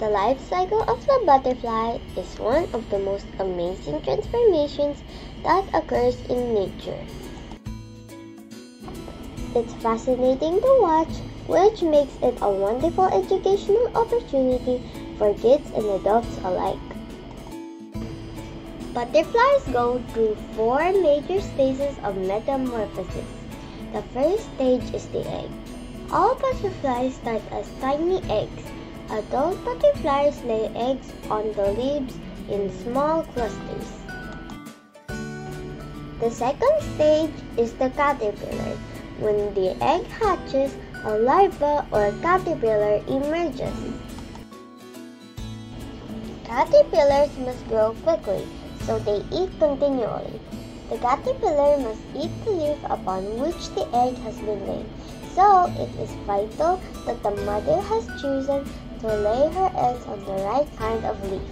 The life cycle of the butterfly is one of the most amazing transformations that occurs in nature. It's fascinating to watch, which makes it a wonderful educational opportunity for kids and adults alike. Butterflies go through four major stages of metamorphosis. The first stage is the egg. All butterflies start as tiny eggs. Adult butterflies lay eggs on the leaves in small clusters. The second stage is the caterpillar. When the egg hatches, a larva or caterpillar emerges. Caterpillars must grow quickly so they eat continually. The caterpillar must eat the leaf upon which the egg has been laid, so it is vital that the mother has chosen to lay her eggs on the right kind of leaf.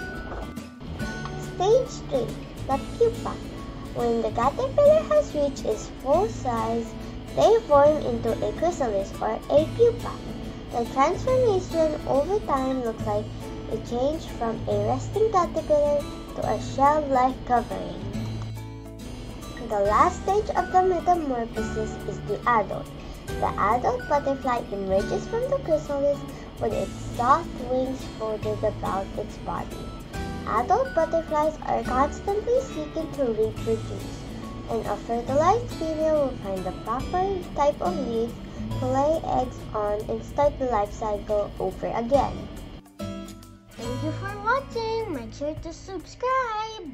Stage 3 The pupa. When the caterpillar has reached its full size, they form into a chrysalis or a pupa. The transformation over time looks like a change from a resting caterpillar to a shell-like covering. The last stage of the metamorphosis is the adult. The adult butterfly emerges from the chrysalis with its soft wings folded about its body. Adult butterflies are constantly seeking to reproduce, and a fertilized female will find the proper type of leaf to lay eggs on and start the life cycle over again. Thank you for watching. Make sure to subscribe.